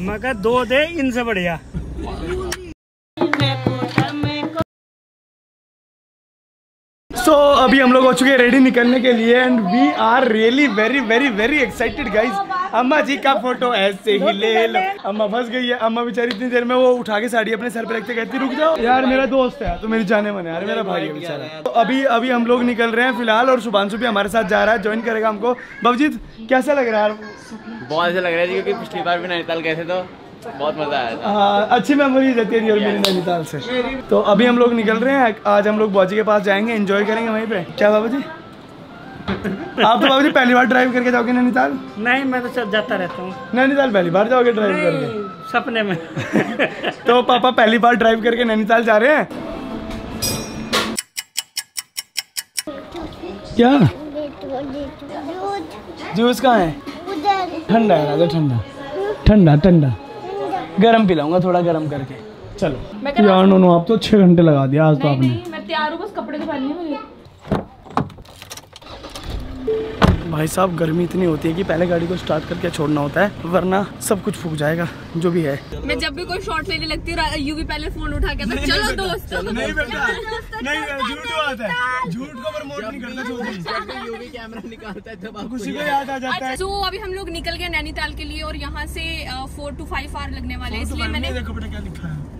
मैं दो दे इनसे बढ़िया। सो so, अभी हम लोग हो चुके हैं रेडी निकलने के लिए and we are really very very very excited guys अम्मा जी का फ़ोटो ऐसे ही ले लो। अम्मा फंस गई है। अम्मा बेचारी इतनी देर में वो उठा के साड़ी अपने सर पे रखते कहती रुक जाओ। यार मेरा दोस्त है तो मेरी जाने मन यार मेरा भाई है बेचारा। तो अभी अभी हम लोग निकल रहे हैं फ़िलहाल और शुभांशु भी हमारे साथ जा रहा है। ज्वाइन करेगा हमको। बबजीत कैसा लग रहा है? बहुत अच्छा लग रहा है क्योंकि पिछली बार भी नैनीताल गए थे तो। बहुत मज़ा आया था। हाँ अच्छी मेमोरीज है तेरी और मेरी नैनीताल से। तो अभी हम लोग निकल रहे हैं आज हम लोग बॉजी के पास जाएँगे एंजॉय करेंगे वहीं पे। क्या बाबू जी? आप तो बाबू जी पहली बार ड्राइव करके जाओगे नैनीताल नहीं मैं तो सब जाता रहता हूँ। नैनीताल पहली बार जाओगे ड्राइव करके? सपने में। तो पापा पहली बार ड्राइव करके नैनीताल जा रहे हैं? क्या? जूस। कहाँ है? ठंडा है राजा ठंडा। ठंडा ठंडा। गरम पिलाऊँगा थोड़ा गरम करके। चलो। यार नो आप तो छह घंटे लगा दिया आज तो आपने। मैं तैयार हूँ बस कपड़े तो पहनने हैं मुझे। भाई साहब गर्मी इतनी होती है कि पहले गाड़ी को स्टार्ट करके छोड़ना होता है वरना सब कुछ फूक जाएगा जो भी है। मैं जब भी कोई शॉट लेने लगती हूँ यू भी पहले फ़ोन उठा के आता, चलो दोस्त। नहीं बेटा नहीं झूठ बात है झूठ को प्रमोट नहीं करना यूवी कैमरा निकालता है तब आपको को याद आ जाता है। सो अभी हम लोग निकल गए नैनीताल के लिए और यहाँ से फोर टू फाइव आवर लगने वाले इसलिए मैंने देखो बेटा क्या लिखा है।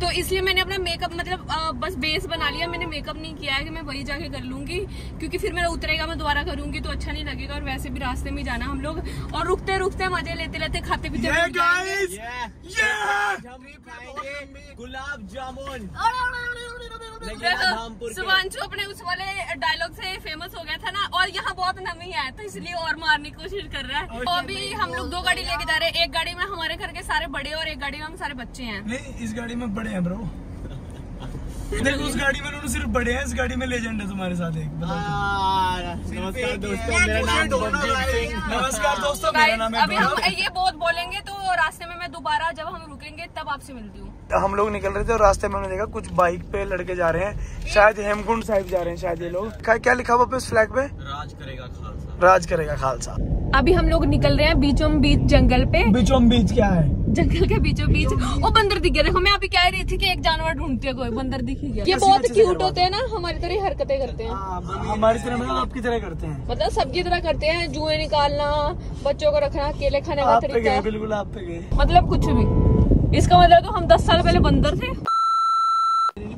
तो इसलिए मैंने अपना मेकअप मतलब अ, बस बेस बना लिया मैंने मेकअप नहीं किया है कि मैं वही जाके कर लूँगी क्योंकि फिर मेरा उतरेगा मैं दोबारा करूँगी तो अच्छा नहीं लगेगा और वैसे भी रास्ते में जाना हम लोग और रुकते रुकते मज़े लेते लेते खाते पीते गुलाब जामुन सुभांशु अपने उस वाले डायलॉग से फ़ेमस हो गया था ना और यहाँ आया नमी है तो इसलिए और मारने की कोशिश कर रहा है। तो अभी हम लोग दो गाड़ी लेके जा रहे हैं। एक गाड़ी में हमारे घर के सारे बड़े और एक गाड़ी में हम सारे बच्चे हैं। नहीं इस गाड़ी में बड़े हैं ब्रो देखो उस गाड़ी में उन्होंने सिर्फ़ बड़े हैं इस गाड़ी में लेजेंड है तुम्हारे साथ एक नमस्कार दोस्तों मेरा नाम नमस्कार दोस्तों मेरा नाम है अभी हम ये बहुत बोलेंगे तो रास्ते में मैं दोबारा जब हम रुकेंगे तब आपसे मिलती हूँ। हम लोग निकल रहे थे और रास्ते में हमने देखा कुछ बाइक पे लड़के जा रहे हैं। शायद हेमकुंड साहिब जा रहे हैं शायद ये लोग। क्या- क्या लिखा हुआ पे उस फ्लैग पे? राज करेगा खालसा। राज करेगा खालसा। अभी हम लोग निकल रहे हैं बीचों बीच जंगल पे। बीचों बीच क्या है? जंगल के बीचों बीच। वो बंदर दिख गया। देखो मैं अभी कह रही थी कि एक जानवर ढूंढते है कोई। बंदर दिखी गया। ये बहुत क्यूट होते हैं ना हमारी तरह ही हरकतें करते हैं। हमारी तरह मतलब आपकी तरह करते हैं। मतलब सबकी तरह करते हैं जुए निकालना बच्चों को रखना केले खाने का तरीका बिल्कुल आप पे गए। मतलब कुछ भी। इसका मतलब तो हम दस साल पहले बंदर थे।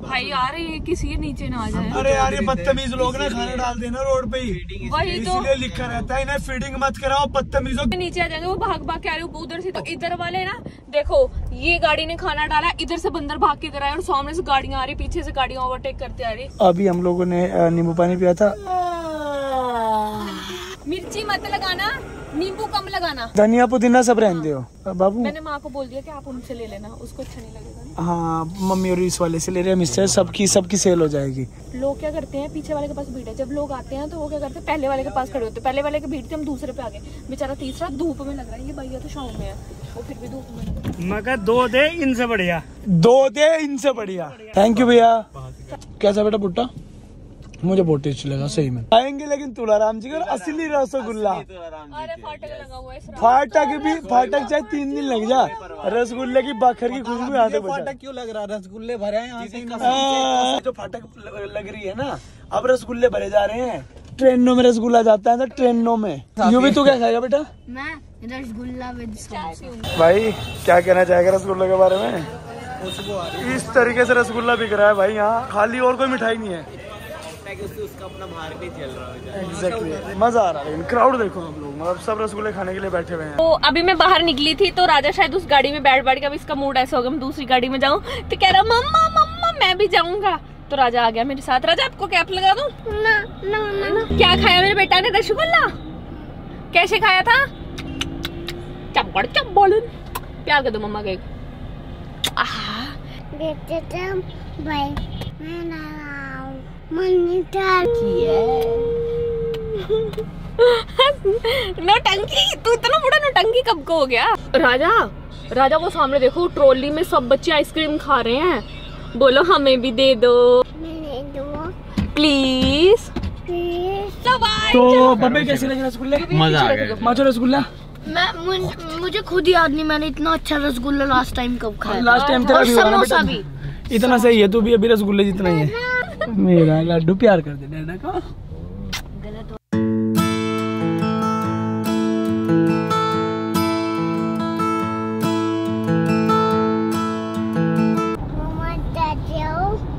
भाई यार ये किसी के नीचे ना आ जाए। अरे यार ये बदतमीज लोग ना खाना डाल देना रोड पे ही। वही तो। लिखा रहता है इन्हें फीडिंग मत कराओ बदतमीजों नीचे आ जाएँगे वो भाग भाग के आ रहे हो उधर से। तो इधर वाले ना देखो ये गाड़ी ने खाना डाला इधर से बंदर भाग के आया और सामने से गाड़ियाँ आ रही पीछे से गाड़ियाँ ओवरटेक करते आ रही। अभी हम लोगों ने नींबू पानी पिया था। मिर्ची मत लगाना। नींबू कम लगाना। धनिया पुदीना सब रहने हो। अ, बाबू। मैंने माँ को बोल दिया कि आप उनसे ले लेना उसको अच्छा नहीं लगेगा। हाँ मम्मी और इस वाले से ले रहे हैं मिस्टर सबकी सबकी सेल हो जाएगी। लोग क्या करते हैं पीछे वाले के पास भीड़ है। जब लोग आते हैं तो वो क्या करते हैं पहले वाले के पास खड़े होते हैं। पहले वाले के भीड़ थे हम दूसरे पे आ गए। बेचारा तीसरा धूप में लग रहा है ये भैया तो शाम में है। वो फिर भी धूप में लग रहा। मैं कहा दो दे इनसे बढ़िया। दो दे इनसे बढ़िया। थैंक यू भैया। कैसा बेटा पुट्टा मुझे बहुत टेस्टी लगा सही में। आएँगे लेकिन तुलाराम जी का असली रसगुल्ला फाटक लगा हुआ है इस रात। फाटक भी फाटक चाहे तीन दिन लग जा। रसगुल्ले की बाखर की खुशबू यहाँ तक पहुँचा क्यों लग रहा है? रसगुल्ले भरे हैं यहाँ से। जो फाटक लग रही है ना अब रसगुल्ले भरे जा रहे हैं। ट्रेनों में रसगुल्ला जाता है तो ट्रेनों में। यू भी तू क्या खाएगा बेटा? मैं रसगुल्ला भाई क्या कहना चाहेगा रसगुल्ले के बारे में? इस तरीके से रसगुल्ला बिक रहा है भाई यहाँ खाली और कोई मिठाई नहीं है। उसका अपना मार्केट चल रहा है एग्जैक्टली मज़ा आ रहा है लेकिन क्राउड देखो आप लोग मतलब सब रसगुल्ले खाने के लिए बैठे हुए हैं। तो अभी मैं बाहर निकली थी तो राजा शायद उस गाड़ी में बैठ बैठ के अभी इसका मूड ऐसा हो गया मैं दूसरी गाड़ी में जाऊँ तो कह रहा मम्मा मम्मा मैं भी जाऊँगा। तो राजा आ गया मेरे साथ। राजा आपको कैप लगा दूँ? ना ना ना क्या खाया मेरे बेटा ने? रसगुल्ला। कैसे खाया था? चप्पड़ चप्पड़ प्यार कर दो मम्मा के आह, बेटे भाई मैं नौटंकी तू इतना बड़ा नौटंकी कब को हो गया? राजा राजा वो सामने देखो ट्रॉली में सब बच्चे आइसक्रीम खा रहे हैं। बोलो हमें भी दे दो। मैंने प्लीज़ प्लीज़ तो बब्बे कैसे लगे रसगुल्ले? मज़ा आ गया। माचो रसगुल्ला। मैं मुझे खुद याद नहीं मैंने इतना अच्छा रसगुल्ला लास्ट टाइम कब खाया लास्ट टाइम तेरा ना? भी। इतना सही है तू भी अभी रसगुल्ले जितना ही है। मेरा लड्डू प्यार कर दे डैडा को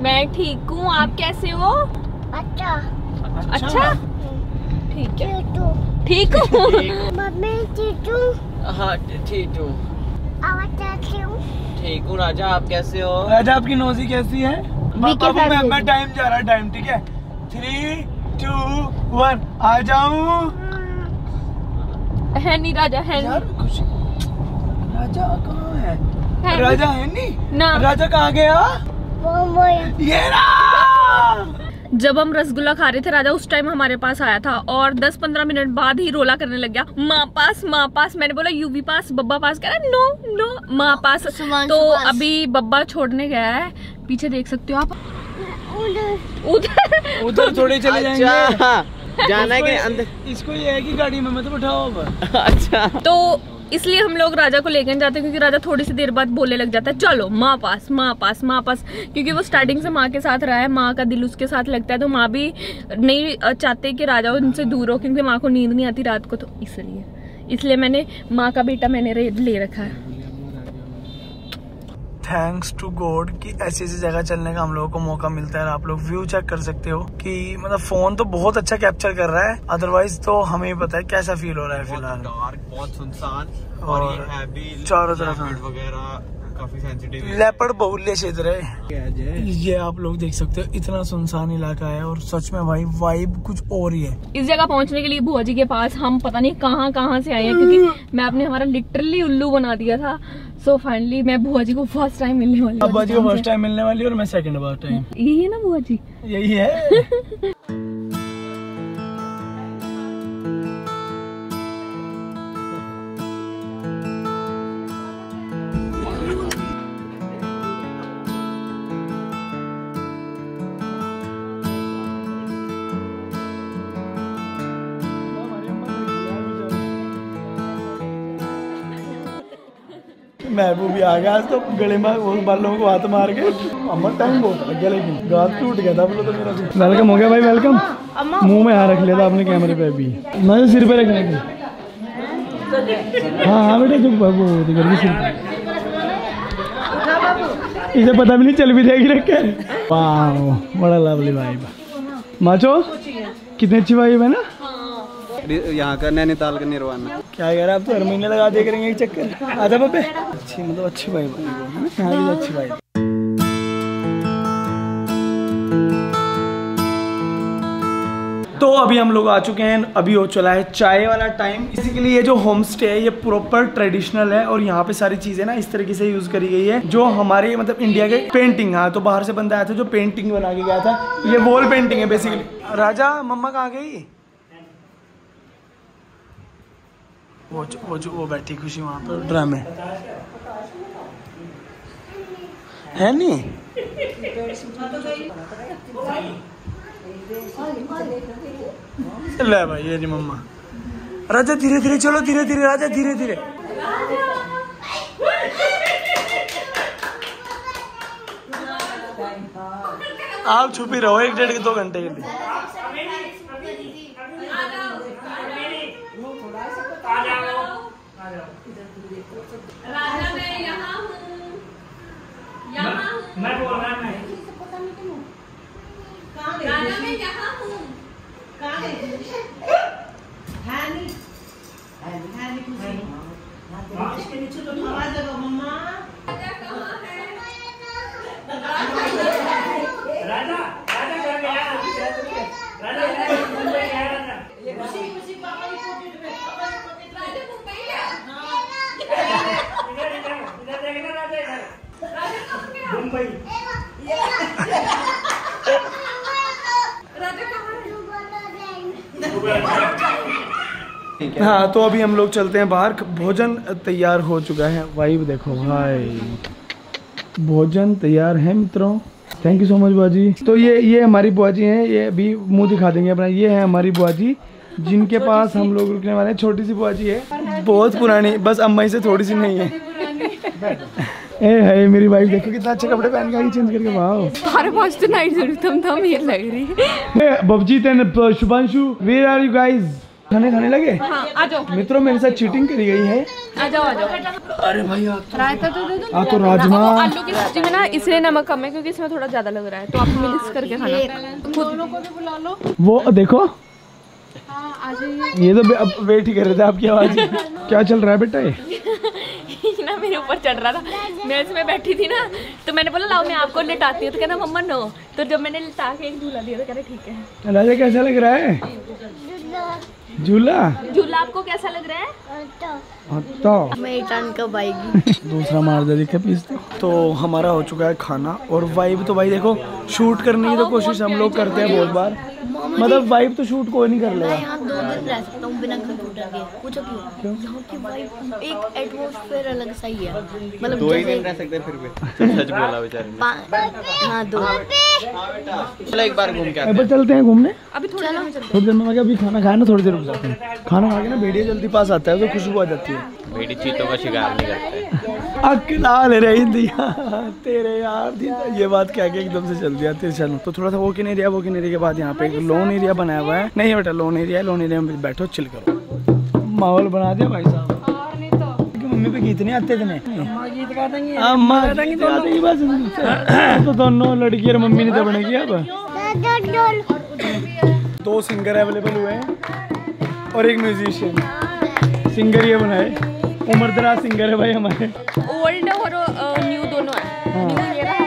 मैं ठीक हूँ आप कैसे हो? अच्छा। अच्छा? ठीक है। ठीक हूँ। मम्मी हाँ ठीक हूँ हूँ। ठीक हूँ राजा आप कैसे हो? राजा आपकी नोजी कैसी है? मैं मैं टाइम जा रहा टाइम ठीक है? थ्री टू वन आ जाऊँ? है नहीं राजा है यार खुशी। राजा कहाँ है? है राजा है नहीं? ना। राजा कहाँ गया? वो वो ये रहा जब हम रसगुल्ला खा रहे थे राजा उस टाइम हमारे पास आया था और 10-15 मिनट बाद ही रोला करने लग गया। माँ पास माँ पास मैंने बोला यूवी पास बब्बा पास। कह रहा नो नो माँ पास। तो अभी बब्बा छोड़ने गया है। पीछे देख सकते हो आप। उधर। उधर। थोड़े चले जाएँगे। अच्छा जाना है अंदर? इसको ये है कि गाड़ी में मत बैठाओ अच्छा। तो इसलिए हम लोग राजा को लेकर जाते हैं क्योंकि राजा थोड़ी सी देर बाद बोलने लग जाता है चलो माँ पास माँ पास माँ पास। क्योंकि वो स्टार्टिंग से माँ के साथ रहा है माँ का दिल उसके साथ लगता है तो माँ भी नहीं चाहते कि राजा उनसे दूर हो क्योंकि माँ को नींद नहीं आती रात को तो इसलिए इसलिए मैंने माँ का बेटा मैंने ले रखा है। थैंक्स टू गॉड कि ऐसी ऐसी जगह चलने का हम लोगों को मौका मिलता है आप लोग व्यू चेक कर सकते हो कि मतलब फ़ोन तो बहुत अच्छा कैप्चर कर रहा है अदरवाइज़ तो हमें पता है कैसा फील हो रहा है फ़िलहाल। डार्क बहुत सुनसान और और चारों तरफ़ वगैरह। काफ़ी सेंसिटिव लेपर्ड बहुल्य क्षेत्र है। ये आप लोग देख सकते हो इतना सुनसान इलाका है और सच में भाई वाइब कुछ और ही है। इस जगह पहुँचने के लिए बुआ जी के पास हम पता नहीं कहाँ कहाँ से आए हैं क्योंकि मैं अपने हमारा लिटरली उल्लू बना दिया था। सो so फाइनली मैं भुआ जी को फ़र्स्ट टाइम मिलने वाली हूँ। अब्बा जी को फ़र्स्ट टाइम मिलने वाली और मैं सेकंड फ़र्स्ट टाइम यही है ना बुआ जी? यही है। महबूब आ गया। आज तो गले में वो बालों को हाथ मार के। अम्मा टाइम बहुत लग गया लेकिन गात टूट गया था बोलो तो मेरा वेलकम हो गया भाई वेलकम मुँह में यहाँ रख लिया था आपने कैमरे पे भी मैं तो सिर पे रखने की हाँ हाँ बेटा चुप बाबू तो करके सिर पे। इसे पता भी नहीं चल भी जाएगी रख के। वाह बड़ा लवली वाइब माचो कितनी अच्छी वाइब है ना? यहाँ का नैनीताल का निर्वाण। क्या कह रहा है आप तो हर महीने लगा दे करेंगे एक चक्कर। अच्छी मतलब अच्छी वाइब यहाँ की अच्छी वाइब तो अभी हम लोग आ चुके हैं, अभी हो चला है चाय वाला टाइम बेसिकली ये जो होम स्टे है, ये प्रॉपर ट्रेडिशनल है और यहाँ पे सारी चीज़ें ना इस तरीके से यूज़ करी गई है, जो हमारे मतलब इंडिया के पेंटिंग हाँ तो बाहर से बंदा आया था जो पेंटिंग बना के गया था। ये वॉल पेंटिंग है बेसिकली राजा, मम्मा कहाँ गई? वो वो जो, वो बैठी खुशी वहाँ पर। ड्रामे। है नहीं? ले भाई, ये जी मम्मा। राजा, धीरे धीरे, चलो, धीरे धीरे, राजा, धीरे धीरे। आप छुपी रहो, एक डेढ़ के दो घंटे के लिए। यहाँ हूँ मैं बोल रहा मैं राजा मैं आवाज़ हूँ। मम्मा। कहाँ है राजा राजा घर गया राजा राजा मुंबई गया राजा राजा मुंबई गया इधर इधर इधर देखना राजा इधर राजा कहाँ गया मुंबई है। हाँ तो अभी हम लोग चलते हैं बाहर। भोजन तैयार हो चुका है। वाइब देखो भाई। भोजन तैयार है मित्रों। थैंक यू सो मच बुआ जी तो ये ये हमारी बुआ जी हैं। ये अभी मुँह दिखा देंगे अपना। ये है हमारी बुआ जी जिनके पास हम लोग रुकने वाले हैं। छोटी सी बुआ जी है। बहुत पुरानी बस अम्मा से थोड़ी सी नहीं है। ए है मेरी वाइफ देखो कितना अच्छे कपड़े पहन के आई चेंज करके वाओ हमारे पास तो नाइट ज़रूर थम थम ये लग रही है। ए, Babjeet and Shubhanshu where are you guys खाने खाने लगे? हाँ आ जाओ। मित्रों मेरे साथ चीटिंग करी गई है। आ जाओ आ जाओ। अरे भाई आप रायता तो दे दो आ तो राजमा। आलू की सब्ज़ी में ना इसलिए नमक कम है क्योंकि इसमें थोड़ा ज़्यादा लग रहा है तो आप मिक्स करके खाना। खुद वो देखो। हाँ आ जाइए। ये तो अब वेट ही कर रहे थे आपकी आवाज़। क्या चल रहा है बेटा ये? मेरे ऊपर चढ़ रहा था। मैं इसमें बैठी थी ना तो मैंने बोला, लाओ, मैं आपको लिटाती हूँ। तो कहना, मम्मा नो तो जब मैंने लिटा के एक झूला दिया तो कह रहे ठीक है। कैसा लग रहा है? झूला? झूला आपको कैसा लग रहा है? तो मेरी टर्न कब आएगी? दूसरा मार दे दिखे पीस दे। तो हमारा हो चुका है खाना और वाइब तो भाई देखो शूट करने की तो कोशिश हम लोग करते हैं बहुत बार। मतलब वाइब तो शूट कोई नहीं कर मैं लेगा यहाँ दो दिन रह सकता हूँ बिना कंप्यूटर के पूछो क्यों? यहाँ की वाइब एक एटमोसफेयर अलग सा ही है। मतलब दो ही दिन रह सकते हैं फिर भी। सच बोला बेचारे हाँ दो। चलो एक बार घूम के आते अब चलते हैं घूमने? अभी थोड़ी देर में थोड़ी देर में अभी खाना खाया ना थोड़ी देर जाते हैं। खाना खा के ना भेड़िया जल्दी पास आता है तो खुशबू आ जाती है। भेड़ी चीतों का शिकार नहीं करते अकला ले रही दिया तेरे यार दिया ये बात क्या कि एकदम से चल दिया तेरे चलो तो थोड़ा सा वो किन एरिया वो किन एरिया के बाद यहाँ पे एक लोन एरिया बनाया हुआ है। नहीं बेटा लोन एरिया लोन एरिया में बैठो चिल करो। माहौल बना दिया भाई साहब। कि मम्मी पे गीत नहीं आते थे अम्मा गीत गाएँगी बस। तो दोनों लड़की और मम्मी ने तो बनेगी अब। दो सिंगर अवेलेबल हुए हैं। और एक म्यूजिशियन सिंगर ये बनाए उमरदरा सिंगर है भाई हमारे। ओल्ड और न्यू दोनों हाँ। है। हाँ।